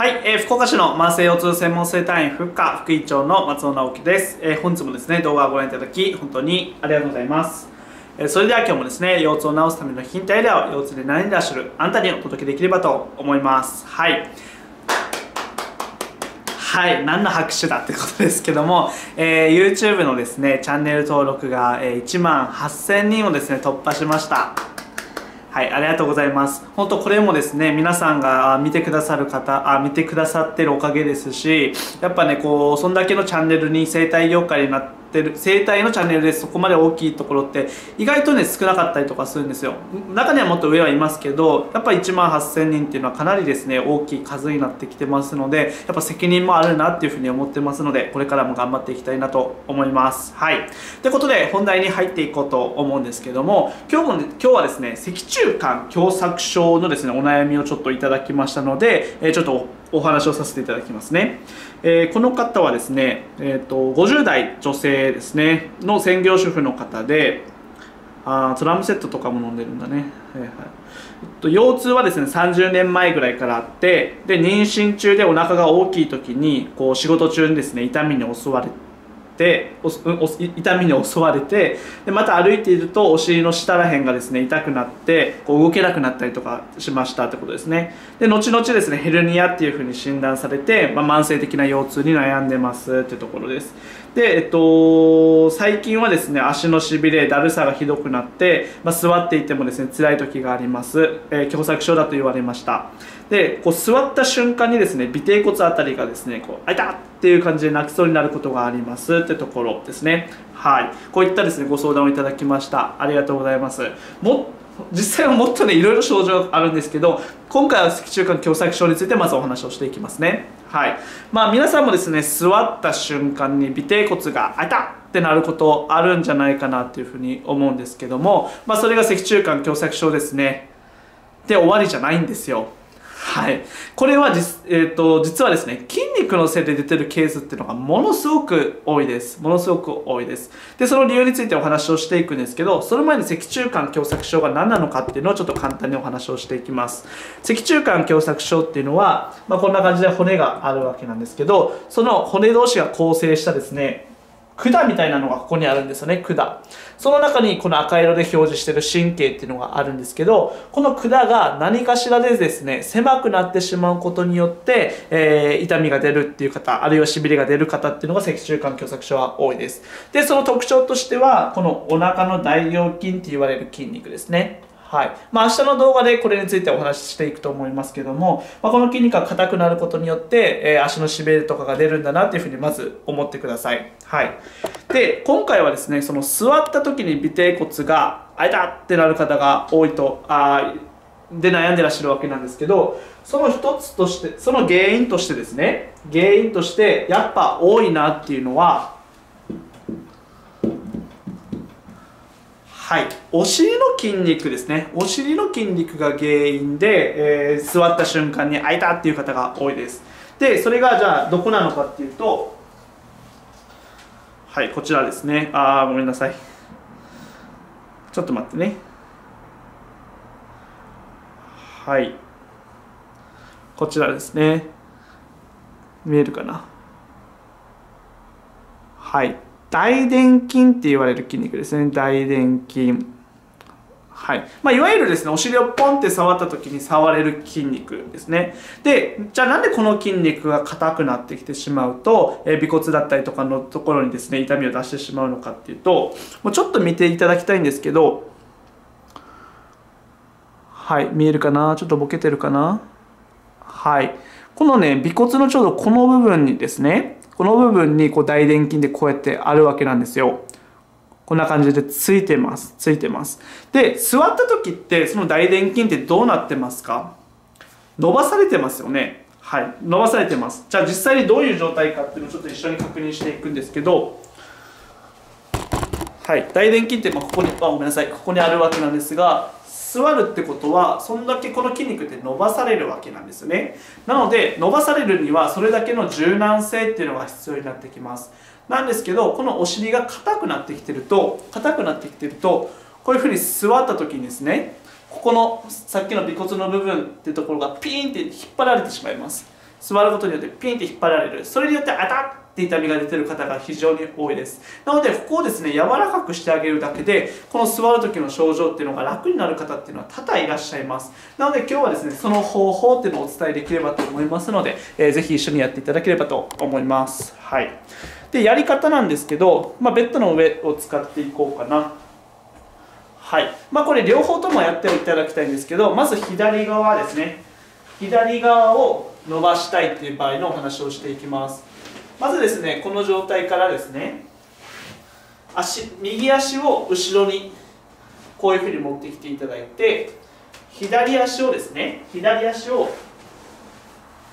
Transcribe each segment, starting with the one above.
はい、えー、福岡市の慢性腰痛専門整体院福課副委員長の松尾直樹です、えー、本日もですね動画をご覧いただき本当にありがとうございます、えー、それでは今日もですね腰痛を治すためのヒントエリアを腰痛で悩んでらっしゃるあなたにお届けできればと思います。はい。はい何の拍手だってことですけども、えー、YouTube のですねチャンネル登録が、えー、1万8000人をですね突破しました。はい、ありがとうございます。本当これもですね、皆さんが見てくださる方、あ見てくださってるおかげですし、やっぱね、こう、そんだけのチャンネルに生態業界になってってる生態のチャンネルでそこまで大きいところって意外とね少なかったりとかするんですよ。中にはもっと上はいますけどやっぱ1万8000人っていうのはかなりですね大きい数になってきてますのでやっぱ責任もあるなっていうふうに思ってますのでこれからも頑張っていきたいなと思います。はい。ということで本題に入っていこうと思うんですけども今日も、ね、今日はですね脊柱管狭窄症のですねお悩みをちょっといただきましたので、えちょっとお話をさせていただきますね、えー、この方はですね、えーと、50代女性ですねの専業主婦の方であトラムセットとかも飲んでるんだね、はいはい。えっと、腰痛はですね30年前ぐらいからあってで妊娠中でお腹が大きい時にこう仕事中にですね痛みに襲われて痛みに襲われてでまた歩いているとお尻の下らへんがですね痛くなってこう動けなくなったりとかしましたってことですね。で後々ですねヘルニアっていうふうに診断されて、まあ、慢性的な腰痛に悩んでますってところです。で、えっと、最近はですね足のしびれだるさがひどくなって、まあ、座っていてもですね辛い時があります、えー、狭窄症だと言われました。でこう座った瞬間にですね尾てい骨あたりがですねこうあいたっっていう感じで泣きそうになることがありますってところですね。はい。こういったですねご相談をいただきました。ありがとうございます。も実際はもっとねいろいろ症状があるんですけど今回は脊柱管狭窄症についてまずお話をしていきますね。はい。まあ皆さんもですね座った瞬間に尾てい骨があいたってなることあるんじゃないかなっていうふうに思うんですけどもまあそれが脊柱管狭窄症ですね。で終わりじゃないんですよ。はい、これは実,、えーと、実はですね筋肉のせいで出てるケースっていうのがものすごく多いです。ものすごく多いです。でその理由についてお話をしていくんですけどその前に脊柱管狭窄症が何なのかっていうのをちょっと簡単にお話をしていきます。脊柱管狭窄症っていうのは、まあ、こんな感じで骨があるわけなんですけどその骨同士が構成したですね管みたいなのがここにあるんですよね管その中にこの赤色で表示してる神経っていうのがあるんですけどこの管が何かしらでですね狭くなってしまうことによって、えー、痛みが出るっていう方あるいはしびれが出る方っていうのが脊柱管狭窄症は多いです。でその特徴としてはこのお腹の大腰筋って言われる筋肉ですね。はいまあ、明日の動画でこれについてお話ししていくと思いますけども、まあ、この筋肉が硬くなることによって、えー、足のしびれとかが出るんだなっていうふうにまず思ってください。はい、で今回はですねその座った時に尾てい骨があいたってなる方が多いとあで悩んでらっしゃるわけなんですけどその一つとしてその原因としてですね原因としてやっぱ多いなっていうのははい、お尻の筋肉ですね。お尻の筋肉が原因で、えー、座った瞬間に開いたっていう方が多いです。でそれがじゃあどこなのかっていうとはいこちらですね。あーごめんなさい。ちょっと待ってね。はい。こちらですね。見えるかな？はい。大臀筋って言われる筋肉ですね。大臀筋。はい。まあ、いわゆるですねお尻をポンって触った時に触れる筋肉ですね。でじゃあなんでこの筋肉が硬くなってきてしまうと、えー、尾骨だったりとかのところにですね痛みを出してしまうのかっていうともうちょっと見ていただきたいんですけどはい見えるかな？ちょっとボケてるかな？はい。このね尾骨のちょうどこの部分にですねこの部分にこう大臀筋でこうやってあるわけなんですよ。こんな感じでついてます。ついてます。で、座った時ってその大臀筋ってどうなってますか？伸ばされてますよね。はい。伸ばされてます。じゃあ実際にどういう状態かっていうのをちょっと一緒に確認していくんですけど、はい。大臀筋って、まあ、ここに、あ、ごめんなさい。ここにあるわけなんですが、座るってことはそんだけこの筋肉って伸ばされるわけなんですね。なので伸ばされるにはそれだけの柔軟性っていうのが必要になってきます。なんですけどこのお尻が硬くなってきてると硬くなってきてるとこういうふうに座った時にですねここのさっきの尾骨の部分っていうところがピーンって引っ張られてしまいます。座ることによってピンって引っ張られる。それによってあたって痛みが出てる方が非常に多いです。なのでここをですね柔らかくしてあげるだけでこの座る時の症状っていうのが楽になる方っていうのは多々いらっしゃいます。なので今日はですねその方法っていうのをお伝えできればと思いますので、えー、ぜひ一緒にやっていただければと思います。はい。でやり方なんですけど、まあ、ベッドの上を使っていこうかな。はい。まあ、これ両方ともやっていただきたいんですけどまず左側ですね。左側を伸ばしたいっていう場合のお話をしていきます。まずですねこの状態からですね足右足を後ろにこういうふうに持ってきていただいて左足をですね左足を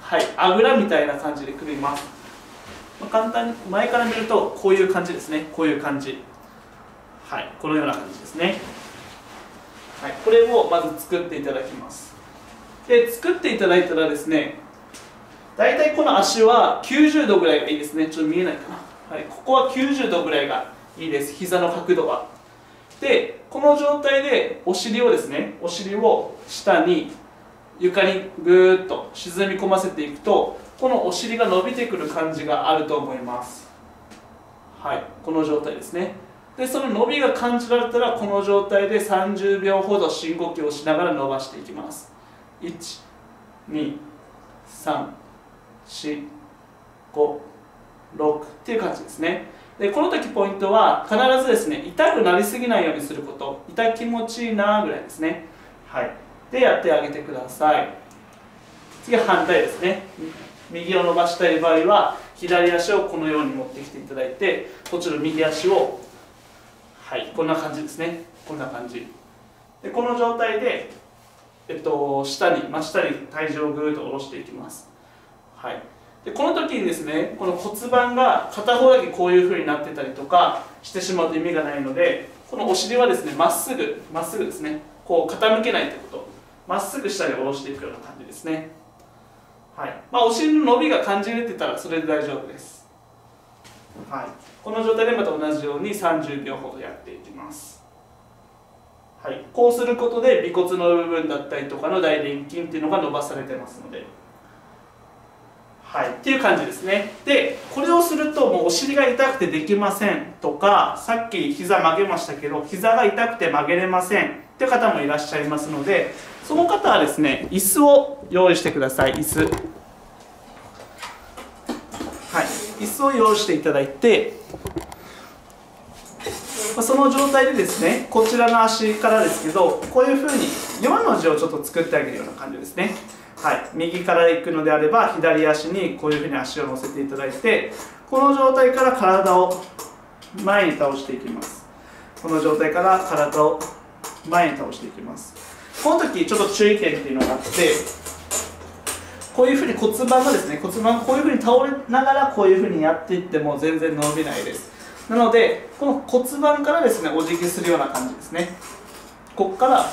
はいあぐらみたいな感じで組みます、まあ、簡単に前から見るとこういう感じですね。こういう感じ。はいこのような感じですね。はい、これをまず作っていただきます。で作っていただいたらですね大体この足は90度ぐらいがいいですね。ちょっと見えないかな、はい、ここは90度ぐらいがいいです。膝の角度は。でこの状態でお尻をですねお尻を下に床にぐーっと沈み込ませていくとこのお尻が伸びてくる感じがあると思います。はい。この状態ですね。でその伸びが感じられたらこの状態で30秒ほど深呼吸をしながら伸ばしていきます。1 2 3 456っていう感じですね。でこの時ポイントは必ずですね痛くなりすぎないようにすること。痛気持ちいいなぐらいですね。はい。でやってあげてください。次反対ですね。右を伸ばしたい場合は左足をこのように持ってきていただいてこっちの右足をはいこんな感じですね。こんな感じ。でこの状態で、えっと、下に真下に体重をぐーっと下ろしていきます。はい。でこの時にですねこの骨盤が片方だけこういう風になってたりとかしてしまうと意味がないのでこのお尻はですねまっすぐまっすぐですねこう傾けないってこと。まっすぐ下に下ろしていくような感じですね。はい。まあ、お尻の伸びが感じれてたらそれで大丈夫です。はい、この状態でまた同じように30秒ほどやっていきます、はい、こうすることで尾骨の部分だったりとかの大臀筋っていうのが伸ばされてますので。はい、っていう感じですね。でこれをするともうお尻が痛くてできません。とかさっき膝曲げましたけど膝が痛くて曲げれません。っていう方もいらっしゃいますのでその方はですね椅子を用意してください。椅子。はい。椅子を用意していただいてその状態でですねこちらの足からですけどこういうふうに4の字をちょっと作ってあげるような感じですね。はい。右から行くのであれば左足にこういうふうに足を乗せていただいてこの状態から体を前に倒していきます。この状態から体を前に倒していきます。この時ちょっと注意点っていうのがあってこういうふうに骨盤がですね骨盤こういうふうに倒れながらこういうふうにやっていっても全然伸びないです。なのでこの骨盤からですねお辞儀するような感じですね。ここから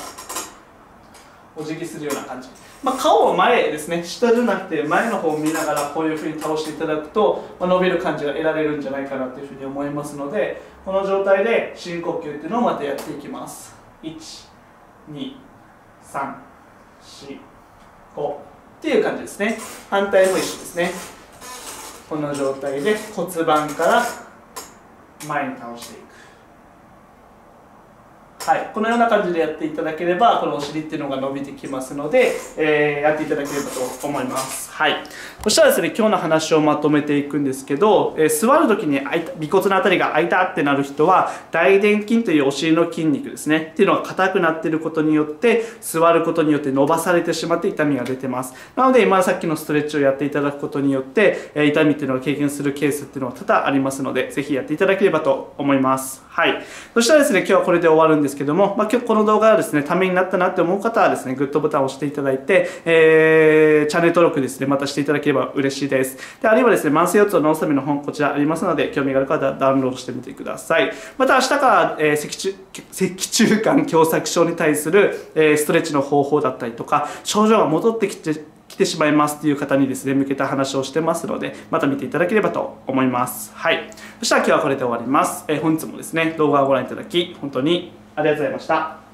お辞儀するような感じ。まあ、顔を前ですね。下じゃなくて前の方を見ながらこういうふうに倒していただくと、まあ、伸びる感じが得られるんじゃないかなというふうに思いますのでこの状態で深呼吸っていうのをまたやっていきます。1 2 3 4 5っていう感じですね。反対も一緒ですね。この状態で骨盤から前に倒していく。はい、このような感じでやっていただければこのお尻っていうのが伸びてきますので、えー、やっていただければと思います、はい、そしたらですね今日の話をまとめていくんですけど、えー、座る時に尾骨の辺りが開いたってなる人は大臀筋というお尻の筋肉ですね。っていうのが硬くなってることによって座ることによって伸ばされてしまって痛みが出てます。なので今さっきのストレッチをやっていただくことによって、えー、痛みっていうのを経験するケースっていうのは多々ありますのでぜひやっていただければと思います。はい。そしたらですね今日はこれで終わるんですですけども、まあ、今日この動画がですね、ためになったなって思う方はですね、グッドボタンを押していただいて、えー、チャンネル登録ですね、またしていただければ嬉しいです。で、あるいはですね、慢性腰痛脳サメの本、こちらありますので、興味がある方はダウンロードしてみてください。また明日から、えー、脊柱、脊柱管狭窄症に対する、えー、ストレッチの方法だったりとか、症状が戻ってきて、来てしまいますという方にですね、向けた話をしてますので、また見ていただければと思います。はい。そしたら今日はこれで終わります。えー、本日もですね、動画をご覧いただき、本当にありがとうございました。